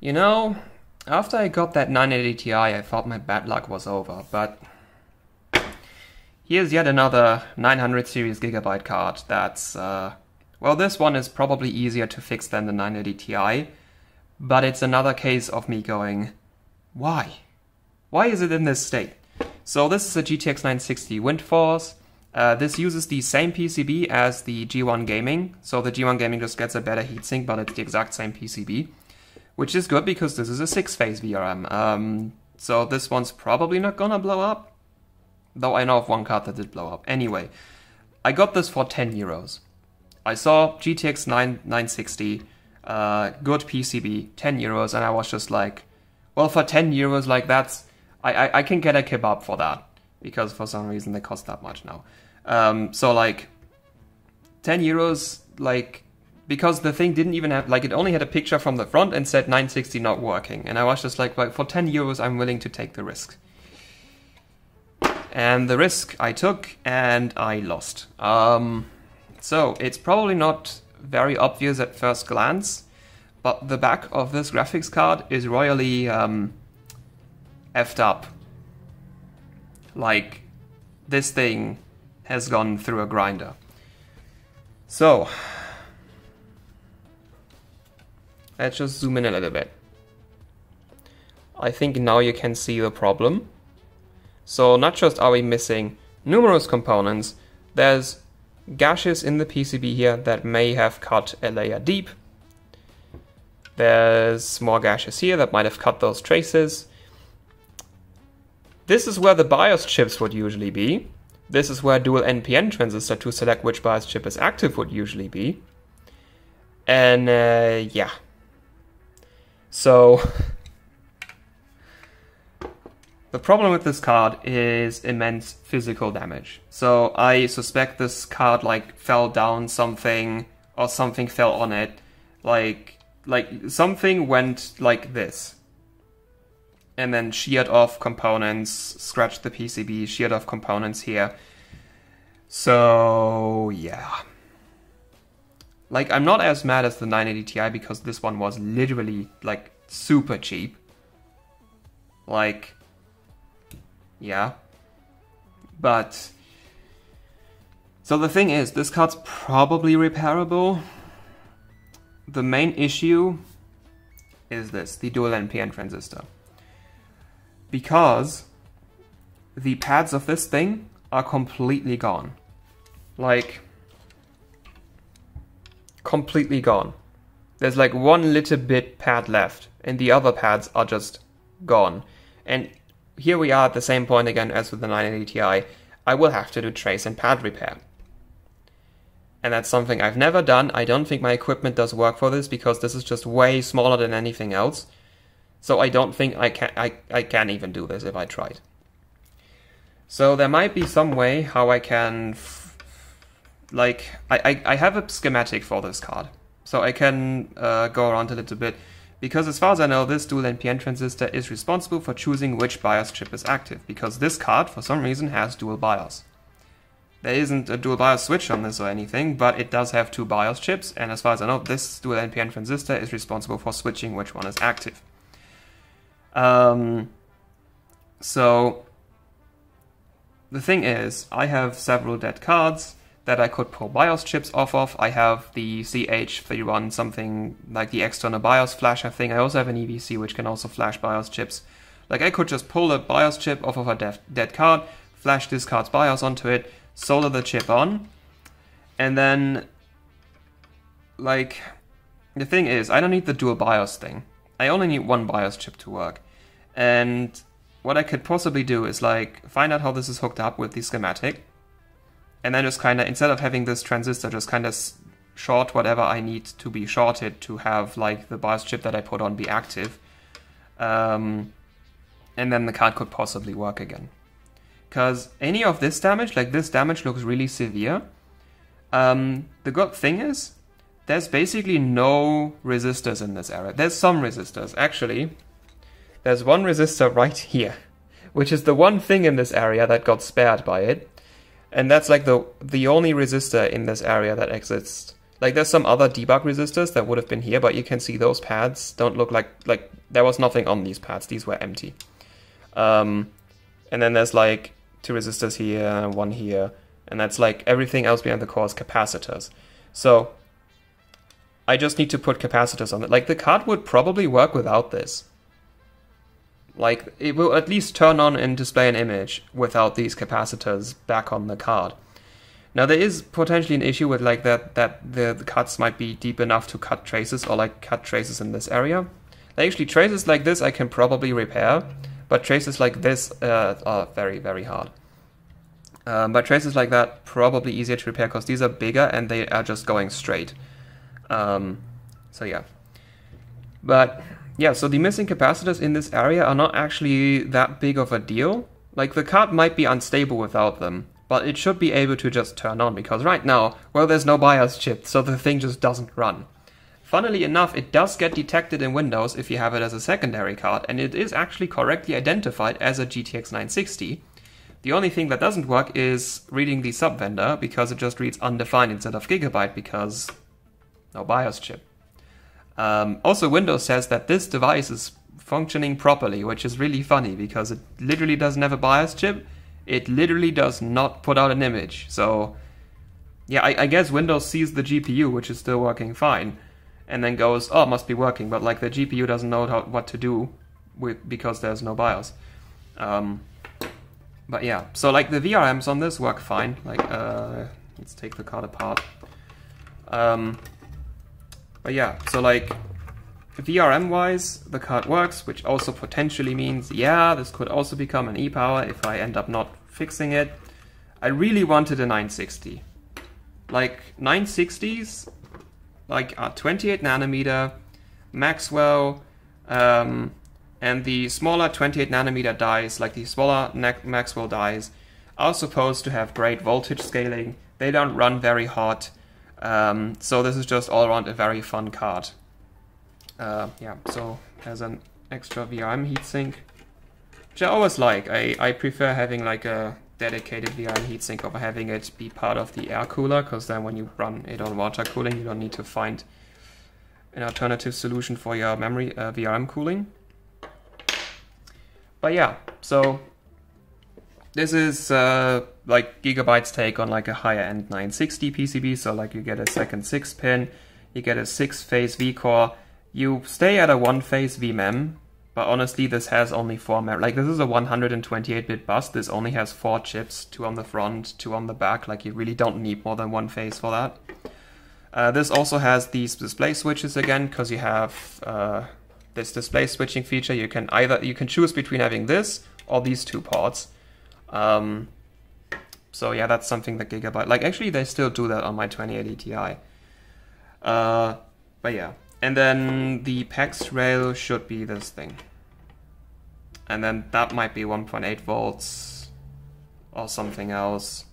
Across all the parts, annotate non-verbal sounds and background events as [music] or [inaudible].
You know, after I got that 980 Ti, I thought my bad luck was over, but here's yet another 900 series gigabyte card that's, uh, well, this one is probably easier to fix than the 980 Ti, but it's another case of me going, why? Why is it in this state? So this is a GTX 960 Windforce. Uh, this uses the same PCB as the G1 Gaming, so the G1 Gaming just gets a better heatsink, but it's the exact same PCB which is good because this is a six-phase VRM. Um, so this one's probably not gonna blow up, though I know of one card that did blow up. Anyway, I got this for 10 euros. I saw GTX 9 960, uh, good PCB, 10 euros, and I was just like, well, for 10 euros, like that's, I, I, I can get a kebab for that because for some reason they cost that much now. Um, so like, 10 euros, like because the thing didn't even have like it only had a picture from the front and said 960 not working. And i was just like, like for 10 euros i'm willing to take the risk. And the risk i took and i lost. Um, so it's probably not very obvious at first glance but the back of this graphics card is royally um, effed up. Like this thing has gone through a grinder. So Let's just zoom in a little bit. I think now you can see the problem. So not just are we missing numerous components, there's gashes in the PCB here that may have cut a layer deep. There's more gashes here that might have cut those traces. This is where the BIOS chips would usually be. This is where dual NPN transistor to select which BIOS chip is active would usually be. And uh, yeah. So [laughs] the problem with this card is immense physical damage. So I suspect this card like fell down something or something fell on it. Like like something went like this. And then sheared off components, scratched the PCB, sheared off components here. So yeah. Like, I'm not as mad as the 980 Ti because this one was literally, like, super cheap. Like, yeah. But, so the thing is, this card's probably repairable. The main issue is this, the dual NPN transistor. Because the pads of this thing are completely gone. Like, completely gone. There's like one little bit pad left, and the other pads are just gone. And here we are at the same point again as with the 980 Ti. I will have to do trace and pad repair. And that's something I've never done. I don't think my equipment does work for this because this is just way smaller than anything else. So I don't think I can I, I can even do this if I tried. So there might be some way how I can like I, I, I have a schematic for this card, so I can uh, go around a little bit. Because as far as I know, this dual NPN transistor is responsible for choosing which BIOS chip is active, because this card, for some reason, has dual BIOS. There isn't a dual BIOS switch on this or anything, but it does have two BIOS chips, and as far as I know, this dual NPN transistor is responsible for switching which one is active. Um, so, the thing is, I have several dead cards, that I could pull BIOS chips off of. I have the CH31 something like the external BIOS flasher thing. I also have an EVC which can also flash BIOS chips. Like I could just pull a BIOS chip off of a dead, dead card, flash this card's BIOS onto it, solder the chip on, and then like the thing is, I don't need the dual BIOS thing. I only need one BIOS chip to work. And what I could possibly do is like find out how this is hooked up with the schematic and then just kind of instead of having this transistor just kind of short whatever I need to be shorted to have like the BIOS chip that I put on be active. Um, and then the card could possibly work again. Because any of this damage, like this damage looks really severe. Um, the good thing is, there's basically no resistors in this area. There's some resistors. Actually, there's one resistor right here, which is the one thing in this area that got spared by it and that's like the the only resistor in this area that exists. Like there's some other debug resistors that would have been here, but you can see those pads don't look like like there was nothing on these pads. These were empty. Um, and then there's like two resistors here, one here, and that's like everything else behind the core is capacitors. So I just need to put capacitors on it. Like the card would probably work without this. Like it will at least turn on and display an image without these capacitors back on the card. Now there is potentially an issue with like that that the, the cuts might be deep enough to cut traces or like cut traces in this area. Actually traces like this I can probably repair, but traces like this uh, are very very hard. Um, but traces like that probably easier to repair because these are bigger and they are just going straight. Um, so yeah. But yeah, so the missing capacitors in this area are not actually that big of a deal. Like the card might be unstable without them, but it should be able to just turn on because right now, well, there's no BIOS chip, so the thing just doesn't run. Funnily enough, it does get detected in Windows if you have it as a secondary card, and it is actually correctly identified as a GTX 960. The only thing that doesn't work is reading the sub vendor because it just reads undefined instead of gigabyte because no BIOS chip. Um, also, Windows says that this device is functioning properly, which is really funny because it literally doesn't have a BIOS chip it literally does not put out an image. So, yeah, I, I, guess Windows sees the GPU, which is still working fine, and then goes, oh, it must be working, but like the GPU doesn't know how, what to do with because there's no BIOS. Um, but yeah, so like the VRMs on this work fine. Like, uh, let's take the card apart. Um, but yeah, so like VRM wise, the card works, which also potentially means, yeah, this could also become an E-Power if I end up not fixing it. I really wanted a 960. Like 960s, like are 28 nanometer, Maxwell, um, and the smaller 28 nanometer dies, like the smaller Maxwell dies, are supposed to have great voltage scaling. They don't run very hot. Um, so this is just all around a very fun card. Uh, yeah, so as an extra VRM heatsink, which I always like. I, I prefer having like a dedicated VRM heatsink over having it be part of the air cooler, because then when you run it on water cooling, you don't need to find an alternative solution for your memory uh, VRM cooling. But yeah, so this is uh, like Gigabyte's take on like a higher end 960 PCB. So like you get a second six pin, you get a six phase V-core, you stay at a one phase VMEM but honestly, this has only four. Like this is a 128-bit bus. This only has four chips, two on the front, two on the back. Like you really don't need more than one phase for that. Uh, this also has these display switches again, because you have uh, this display switching feature. You can either you can choose between having this or these two ports. Um, so yeah, that's something that Gigabyte like. Actually, they still do that on my 2080 Ti. Uh, but yeah, and then the PEX rail should be this thing. And then that might be 1.8 volts or something else.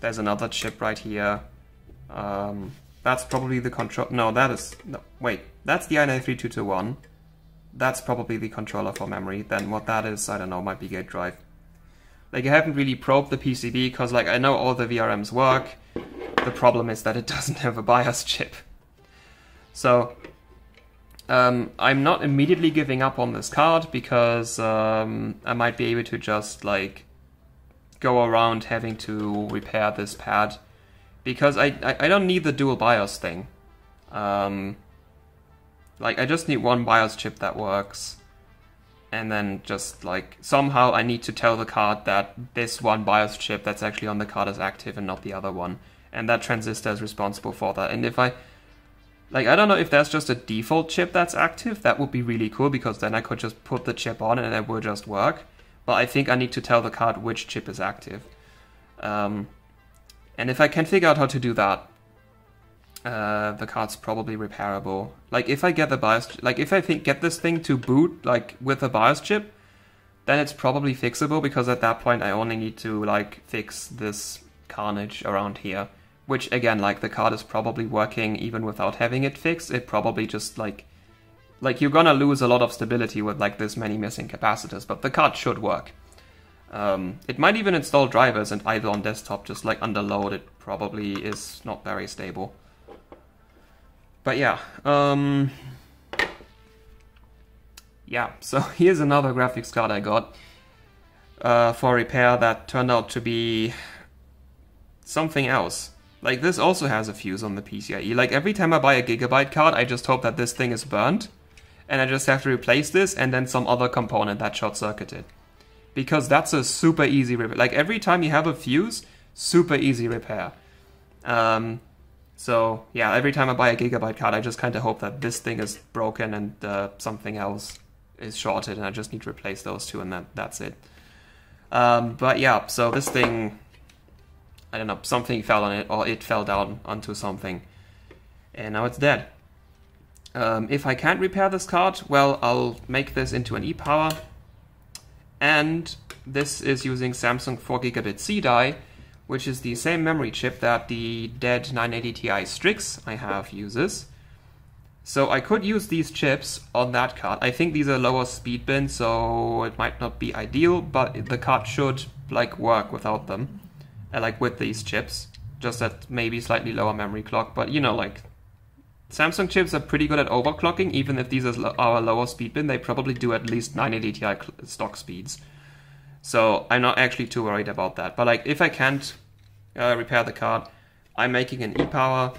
There's another chip right here. Um, that's probably the control. No, that is. No, wait, that's the i93221. That's probably the controller for memory. Then what that is, I don't know, might be gate drive. Like, I haven't really probed the PCB because, like, I know all the VRMs work. The problem is that it [laughs] doesn't have a BIOS chip. So um, I'm not immediately giving up on this card because um, I might be able to just like go around having to repair this pad because I, I, I don't need the dual BIOS thing. Um, like I just need one BIOS chip that works and then just like somehow I need to tell the card that this one BIOS chip that's actually on the card is active and not the other one and that transistor is responsible for that and if I like, I don't know if there's just a default chip that's active. That would be really cool because then I could just put the chip on and it would just work. But I think I need to tell the card which chip is active. Um, and if I can figure out how to do that, uh, the card's probably repairable. Like if I get the BIOS, like if I think get this thing to boot like with a BIOS chip, then it's probably fixable because at that point I only need to like fix this carnage around here which again like the card is probably working even without having it fixed. It probably just like like you're gonna lose a lot of stability with like this many missing capacitors but the card should work. Um, it might even install drivers and idle on desktop just like under load it probably is not very stable but yeah, um, yeah, so [laughs] here's another graphics card I got uh, for repair that turned out to be something else. Like this also has a fuse on the PCIe. Like every time I buy a Gigabyte card, I just hope that this thing is burnt. And I just have to replace this and then some other component that short circuited. Because that's a super easy repair. Like every time you have a fuse, super easy repair. Um, so yeah, every time I buy a Gigabyte card, I just kind of hope that this thing is broken and uh, something else is shorted and I just need to replace those two and that, that's it. Um, but yeah, so this thing, I don't know, something fell on it or it fell down onto something and now it's dead. Um, if I can't repair this card, well, I'll make this into an e-power and this is using Samsung 4 gigabit C die, which is the same memory chip that the dead 980 Ti Strix I have uses. So I could use these chips on that card. I think these are lower speed bins, so it might not be ideal, but the card should like work without them, uh, like with these chips. Just at maybe slightly lower memory clock, but you know, like Samsung chips are pretty good at overclocking. Even if these are a lower speed bin, they probably do at least 980 Ti stock speeds. So I'm not actually too worried about that. But like, if I can't uh, repair the card, I'm making an e-power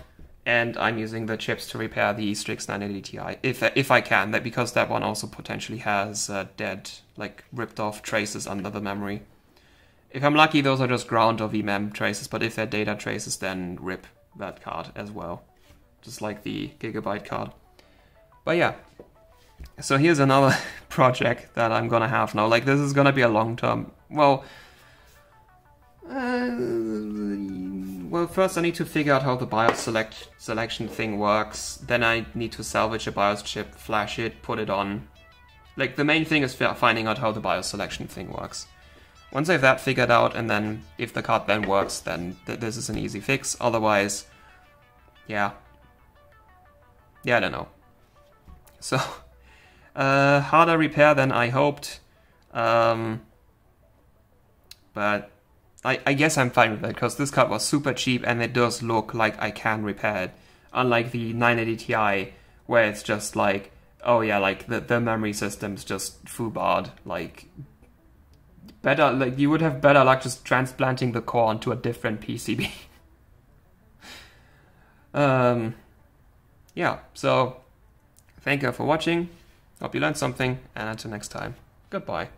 and I'm using the chips to repair the Strix 980 Ti if if I can. That because that one also potentially has uh, dead, like ripped off traces under the memory. If I'm lucky, those are just ground or VMem traces. But if they're data traces, then rip that card as well, just like the Gigabyte card. But yeah, so here's another [laughs] project that I'm gonna have now. Like this is gonna be a long term. Well. Uh, well, first I need to figure out how the BIOS select selection thing works. Then I need to salvage a BIOS chip, flash it, put it on. Like, the main thing is finding out how the BIOS selection thing works. Once I have that figured out, and then if the card then works, then th this is an easy fix. Otherwise, yeah. Yeah, I don't know. [laughs] So, uh, harder repair than I hoped. Um, but I, I guess I'm fine with that because this card was super cheap and it does look like I can repair it. Unlike the 980 Ti where it's just like, oh yeah, like the, the memory system's just foobarred. Like, better, like you would have better luck just transplanting the core onto a different PCB. [laughs] um, yeah, so thank you for watching. Hope you learned something and until next time, goodbye.